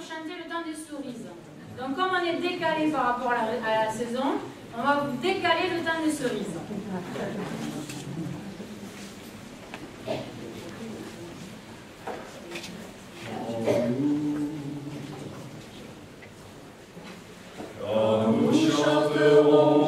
chanter le temps des cerises. Donc comme on est décalé par rapport à la, à la saison, on va vous décaler le temps des cerises. Quand nous chanterons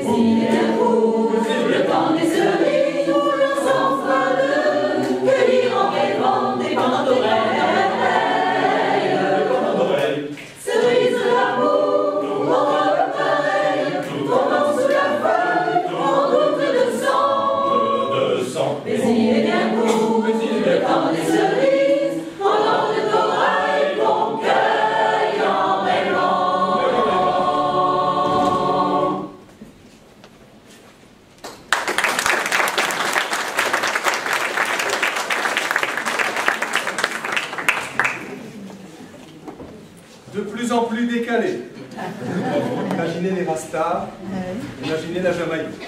De plus en plus décalé. Imaginez les Rastas, imaginez la Jamaïque.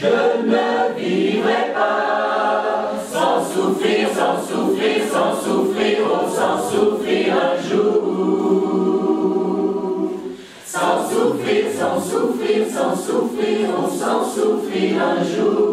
Je ne vivrai pas sans souffrir, sans souffrir, sans souffrir, sans souffrir un jour. Sans souffrir, sans souffrir, sans souffrir, sans souffrir un jour.